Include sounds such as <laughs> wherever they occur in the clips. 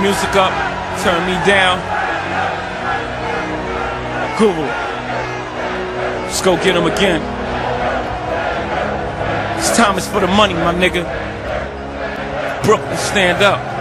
music up, turn me down. Google. Let's go get him again. This time is for the money, my nigga. Brooklyn, stand up.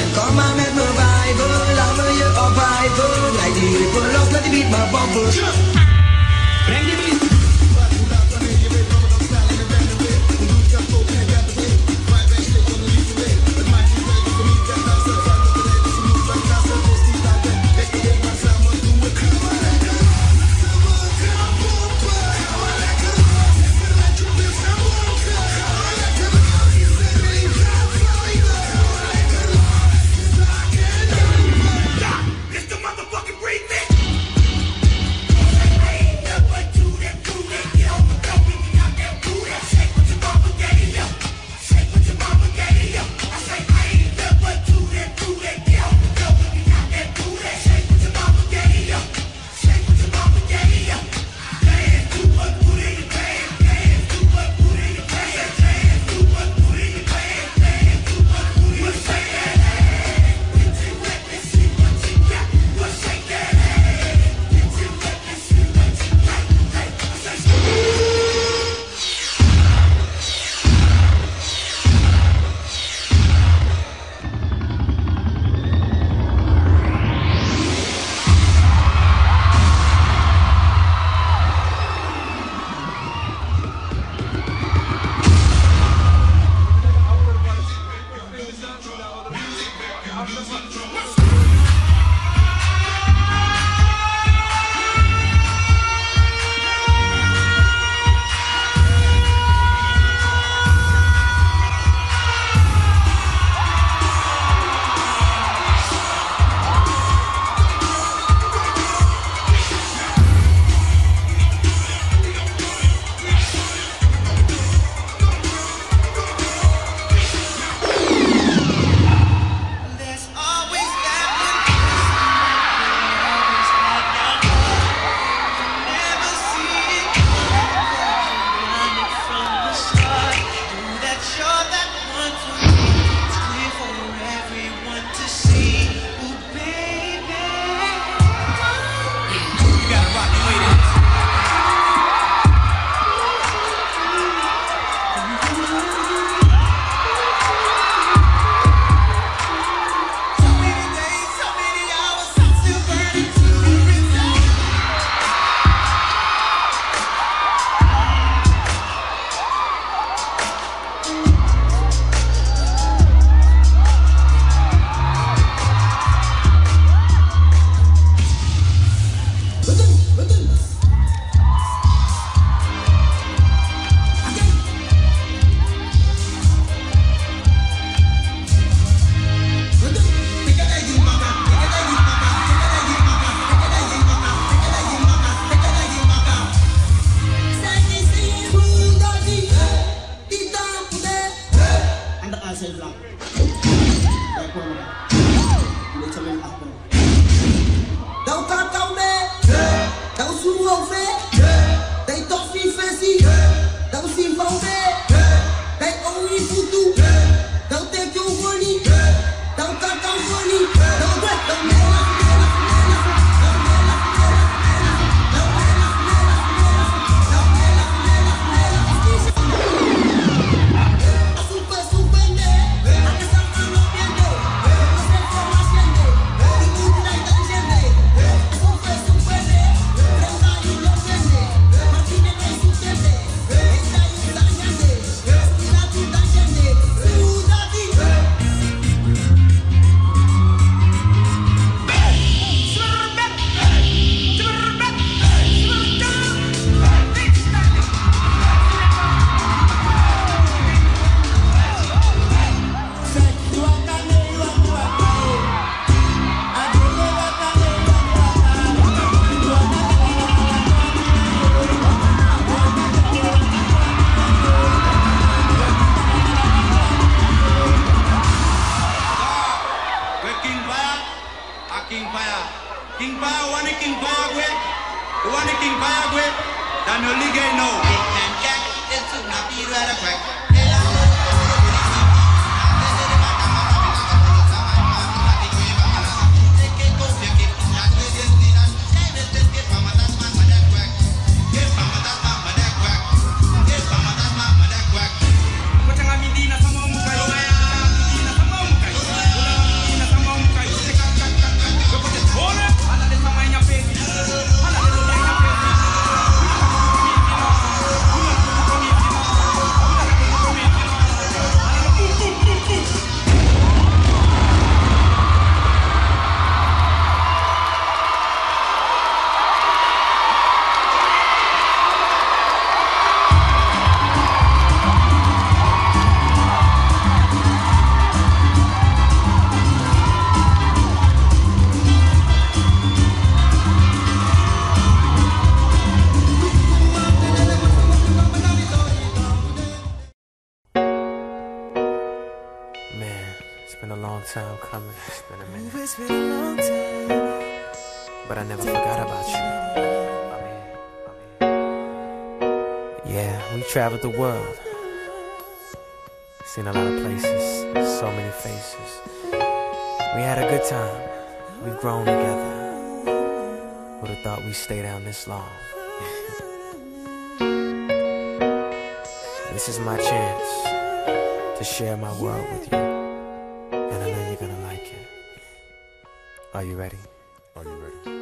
And call my man Lover, a Like the beat my bumper Bring the King Power, one in King Power, one in King Power, Daniel Ligue, no. Big man traveled the world. Seen a lot of places, so many faces. We had a good time. We've grown together. Would have thought we'd stay down this long. <laughs> this is my chance to share my world with you. And I know you're gonna like it. Are you ready? Are you ready?